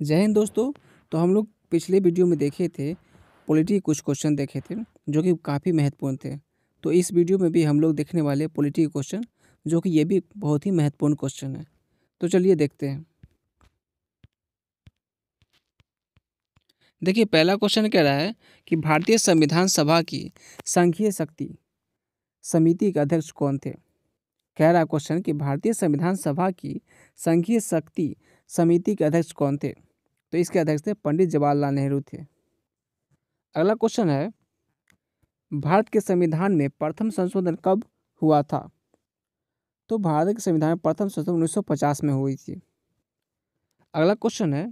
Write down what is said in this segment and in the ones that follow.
जय हिंद दोस्तों। तो हम लोग पिछले वीडियो में देखे थे, पॉलिटी कुछ क्वेश्चन देखे थे, जो कि काफ़ी महत्वपूर्ण थे। तो इस वीडियो में भी हम लोग देखने वाले पॉलिटी क्वेश्चन जो कि ये भी बहुत ही महत्वपूर्ण क्वेश्चन है। तो चलिए देखते हैं। देखिए, पहला क्वेश्चन कह रहा है कि भारतीय संविधान सभा की संघीय शक्ति, समिति के अध्यक्ष कौन थे? कह रहा क्वेश्चन कि भारतीय संविधान सभा की संघीय शक्ति समिति के अध्यक्ष कौन थे? तो इसके अध्यक्ष थे पंडित जवाहरलाल नेहरू थे। अगला क्वेश्चन है, भारत के संविधान में प्रथम संशोधन कब हुआ था? तो भारत के संविधान में प्रथम संशोधन 1950 में हुई थी। अगला क्वेश्चन है,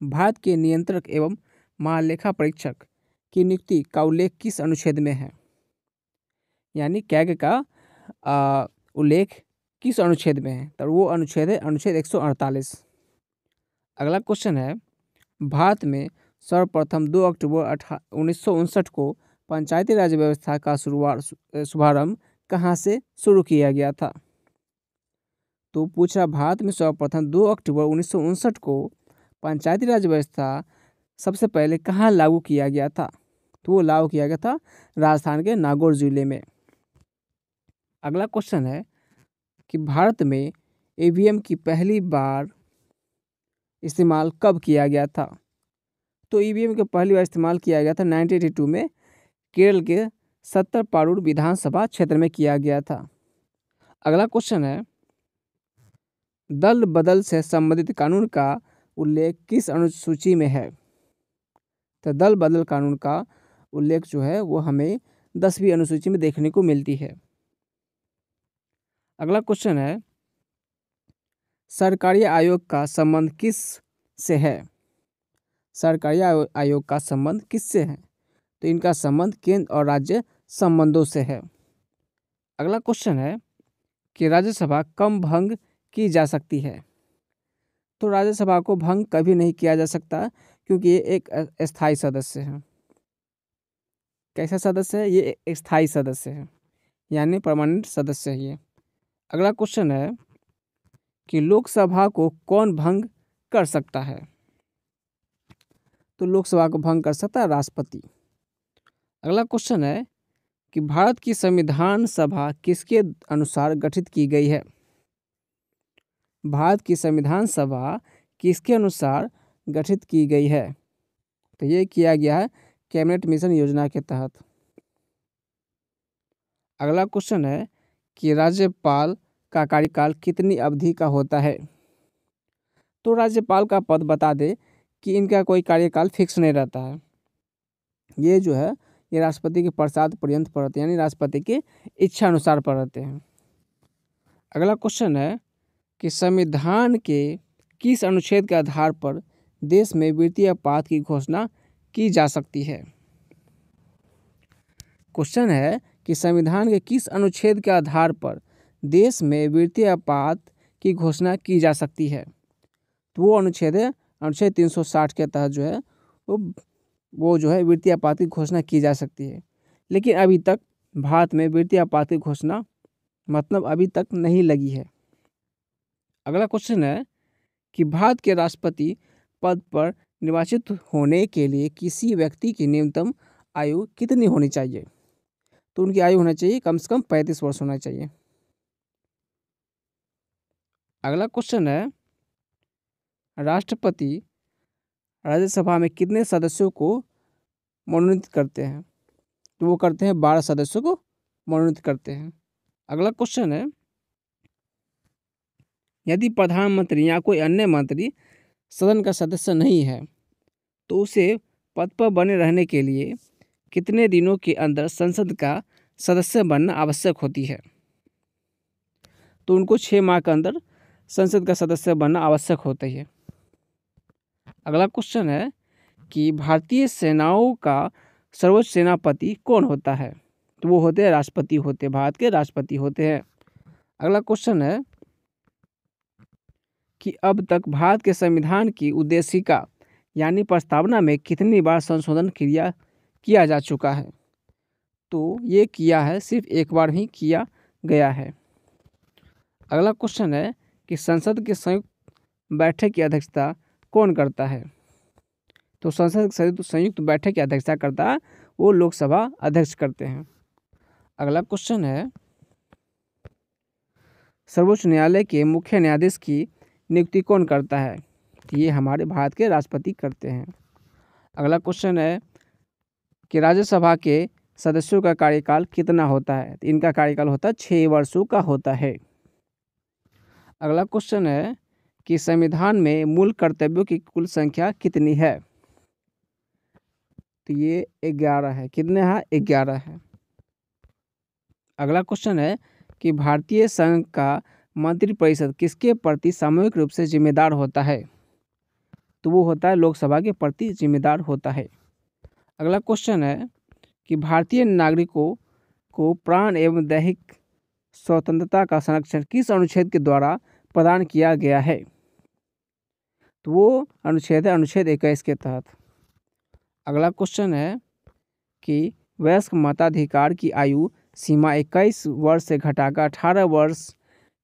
भारत के नियंत्रक एवं महालेखा परीक्षक की नियुक्ति का उल्लेख किस अनुच्छेद में है? यानी कैग का उल्लेख किस अनुच्छेद में है? तो वो अनुच्छेद है, अनुच्छेद 148 अगला क्वेश्चन है, भारत में सर्वप्रथम 2 अक्टूबर उन्नीस सौ उनसठ को पंचायती राज व्यवस्था का शुरुआत शुभारंभ कहाँ से शुरू किया गया था? तो पूछा भारत में सर्वप्रथम 2 अक्टूबर उन्नीस सौ उनसठ को पंचायती राज व्यवस्था सबसे पहले कहाँ लागू किया गया था? तो वो लागू किया गया था राजस्थान के नागौर ज़िले में। अगला क्वेश्चन है कि भारत में ईवीएम की पहली बार इस्तेमाल कब किया गया था? तो ईवीएम का पहली बार इस्तेमाल किया गया था 1982 में केरल के सत्तर पारूर विधानसभा क्षेत्र में किया गया था। अगला क्वेश्चन है, दल बदल से संबंधित कानून का उल्लेख किस अनुसूची में है? तो दल बदल कानून का उल्लेख जो है, वो हमें दसवीं अनुसूची में देखने को मिलती है। अगला क्वेश्चन है, सरकारी आयोग का संबंध किस से है? सरकारी आयोग का संबंध किससे है? तो इनका संबंध केंद्र और राज्य संबंधों से है। अगला क्वेश्चन है कि राज्यसभा कम भंग की जा सकती है। तो राज्यसभा को भंग कभी नहीं किया जा सकता, क्योंकि ये एक स्थायी सदस्य है। कैसा सदस्य है? ये स्थायी सदस्य है, यानी परमानेंट सदस्य है ये। अगला क्वेश्चन है कि लोकसभा को कौन भंग कर सकता है? तो लोकसभा को भंग कर सकता है राष्ट्रपति। अगला क्वेश्चन है कि भारत की संविधान सभा किसके अनुसार गठित की गई है? भारत की संविधान सभा किसके अनुसार गठित की गई है? तो ये किया गया है कैबिनेट मिशन योजना के तहत। अगला क्वेश्चन है कि राज्यपाल का कार्यकाल कितनी अवधि का होता है। तो राज्यपाल का पद बता दे कि इनका कोई कार्यकाल फिक्स नहीं रहता है। ये जो है, ये राष्ट्रपति के प्रसाद पर्यंत पर रहते हैं, यानी राष्ट्रपति के इच्छा अनुसार रहते हैं। अगला क्वेश्चन है कि संविधान के किस अनुच्छेद के आधार पर देश में वित्तीय पात की घोषणा की जा सकती है? क्वेश्चन है कि संविधान के किस अनुच्छेद के आधार पर देश में वित्तीय आपात की घोषणा की जा सकती है? तो वो अनुच्छेद है, अनुच्छेद 360 के तहत जो है, वो वो जो है वित्तीय आपात की घोषणा की जा सकती है। लेकिन अभी तक भारत में वित्तीय आपात की घोषणा मतलब अभी तक नहीं लगी है। अगला क्वेश्चन है कि भारत के राष्ट्रपति पद पर निर्वाचित होने के लिए किसी व्यक्ति की न्यूनतम आयु कितनी होनी चाहिए? तो उनकी आयु होना चाहिए, कम से कम पैंतीस वर्ष होना चाहिए। अगला क्वेश्चन है, राष्ट्रपति राज्यसभा में कितने सदस्यों को मनोनीत करते हैं? तो वो करते हैं, बारह सदस्यों को मनोनीत करते हैं। अगला क्वेश्चन है, यदि प्रधानमंत्री या कोई अन्य मंत्री सदन का सदस्य नहीं है तो उसे पद पर बने रहने के लिए कितने दिनों के अंदर संसद का सदस्य बनना आवश्यक होती है? तो उनको छः माह के अंदर संसद का सदस्य बनना आवश्यक होता है। अगला क्वेश्चन है कि भारतीय सेनाओं का सर्वोच्च सेनापति कौन होता है? तो वो होते हैं राष्ट्रपति होते हैं, भारत के राष्ट्रपति होते हैं। अगला क्वेश्चन है कि अब तक भारत के संविधान की उद्देशिका यानी प्रस्तावना में कितनी बार संशोधन क्रिया किया जा चुका है। तो ये किया है, सिर्फ़ एक बार ही किया गया है। अगला क्वेश्चन है कि संसद के संयुक्त बैठक की अध्यक्षता कौन करता है? तो संसद संयुक्त संयुक्त बैठक की अध्यक्षता करता वो लोकसभा अध्यक्ष करते हैं। अगला क्वेश्चन है, सर्वोच्च न्यायालय के मुख्य न्यायाधीश की नियुक्ति कौन करता है? ये हमारे भारत के राष्ट्रपति करते हैं। अगला क्वेश्चन है कि राज्यसभा के सदस्यों का कार्यकाल कितना होता है? तो इनका कार्यकाल होता है छः वर्षों का होता है। अगला क्वेश्चन है कि संविधान में मूल कर्तव्यों की कुल संख्या कितनी है? तो ये ग्यारह है। कितने हैं? ग्यारह है। अगला क्वेश्चन है कि भारतीय संघ का मंत्रिपरिषद किसके प्रति सामूहिक रूप से जिम्मेदार होता है? तो वो होता है लोकसभा के प्रति जिम्मेदार होता है। अगला क्वेश्चन है कि भारतीय नागरिकों को प्राण एवं दैहिक स्वतंत्रता का संरक्षण किस अनुच्छेद के द्वारा प्रदान किया गया है? तो वो अनुच्छेद है, अनुच्छेद इक्कीस के तहत। अगला क्वेश्चन है कि वयस्क मताधिकार की आयु सीमा इक्कीस वर्ष से घटाकर अठारह वर्ष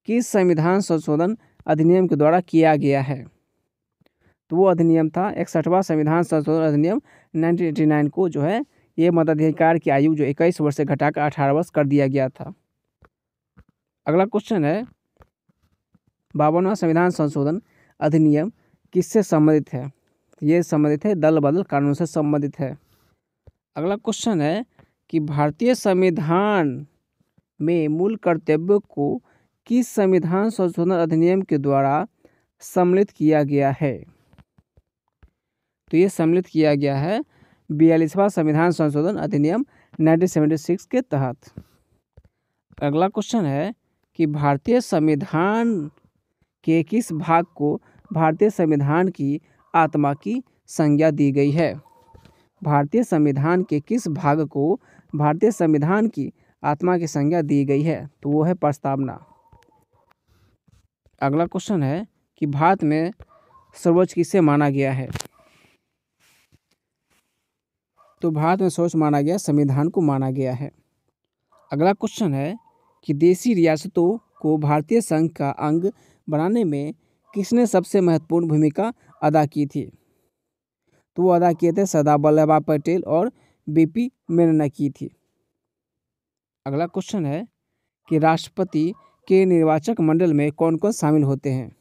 किस संविधान संशोधन अधिनियम के द्वारा किया गया है? तो वो अधिनियम था, इकसठवा संविधान संशोधन अधिनियम 1989 को जो है, ये मताधिकार की आयु जो इक्कीस वर्ष से घटाकर अठारह वर्ष कर दिया गया था। अगला क्वेश्चन है, बावनवा संविधान संशोधन अधिनियम किससे संबंधित है? ये संबंधित है, दल बदल कानून से संबंधित है। अगला क्वेश्चन है कि भारतीय संविधान में मूल कर्तव्य को किस संविधान संशोधन अधिनियम के द्वारा सम्मिलित किया गया है? तो ये सम्मिलित किया गया है बयालीसवा संविधान संशोधन अधिनियम 1976 के तहत। अगला क्वेश्चन है कि भारतीय संविधान के किस भाग को भारतीय संविधान की आत्मा की संज्ञा दी गई है? भारतीय संविधान के किस भाग को भारतीय संविधान की आत्मा की संज्ञा दी गई है? तो वो है प्रस्तावना। अगला क्वेश्चन है कि भारत में सर्वोच्च किसे माना गया है? तो भारत में सर्वोच्च माना गया, संविधान को माना गया है। अगला क्वेश्चन है कि देसी रियासतों को भारतीय संघ का अंग बनाने में किसने सबसे महत्वपूर्ण भूमिका अदा की थी? तो वो अदा किए थे सरदार वल्लभ भाई पटेल और बीपी मेन ने की थी। अगला क्वेश्चन है कि राष्ट्रपति के निर्वाचक मंडल में कौन कौन शामिल होते हैं?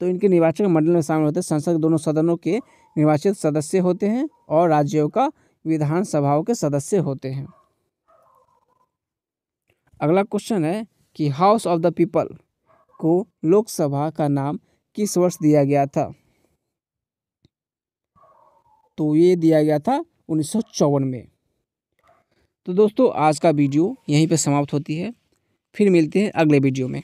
तो इनके निर्वाचक मंडल में शामिल होते हैं। संसद दोनों सदनों के निर्वाचित सदस्य होते हैं और राज्यों का विधानसभाओं के सदस्य होते हैं। अगला क्वेश्चन है कि हाउस ऑफ़ द पीपल को लोकसभा का नाम किस वर्ष दिया गया था? तो ये दिया गया था उन्नीस सौ चौवन में। तो दोस्तों, आज का वीडियो यहीं पे समाप्त होती है। फिर मिलते हैं अगले वीडियो में।